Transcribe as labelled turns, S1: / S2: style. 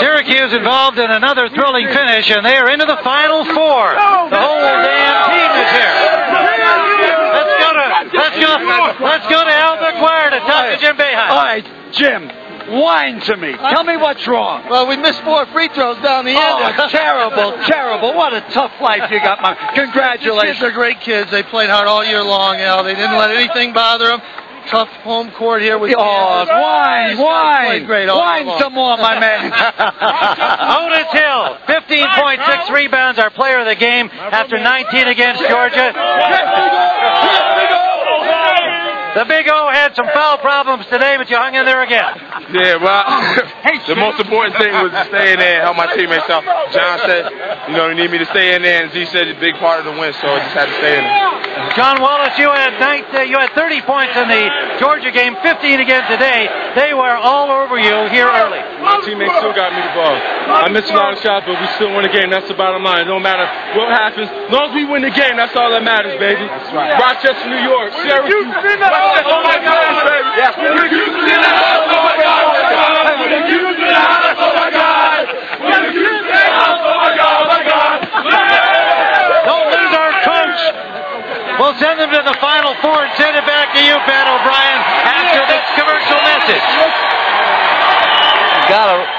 S1: Syracuse involved in another thrilling finish, and they are into the final four. The whole damn team is here. Let's go to let's go let's go to Al McGuire to talk to Jim Boeheim.
S2: All right, Jim, whine to me. Tell me what's wrong.
S3: Well, we missed four free throws down the end.
S2: Oh, terrible, terrible. What a tough life you got, man.
S3: These kids are great kids. They played hard all year long. You know, they didn't let anything bother them. Tough home court here with
S2: Oh,
S3: Kansas.
S2: whine,
S3: These guys played
S2: whine.
S3: great all
S2: Whine
S3: year long.
S2: some more, my man.
S1: Otis Hill, 15.6 rebounds, our player of the game after 19 against Georgia. The Big O had some foul problems today, but you hung in there again.
S4: Yeah, well, the most important thing was to stay in there and help my teammates out. John said, you know, you need me to stay in there, and Z said it's a big part of the win, so I just had to stay in there.
S1: John Wallace, you had nine, uh, you had 30 points in the Georgia game, 15 again today. They were all over you here early.
S4: My teammates still got me the ball. I missed a lot of shots, but we still win the game. That's the bottom line. It don't matter what happens. As long as we win the game, that's all that matters, baby. That's right. Rochester, New York, Syracuse. Oh my oh God, baby. Yes. Syracuse is in the house. Oh my God. Oh my God. Syracuse is in the house. Oh my God. Syracuse is in the house. Oh my God. Oh my God.
S1: Don't lose our coach. We'll send them to the Final Four and send it back to you, Pat O'Brien, after this commercial message.
S2: Got to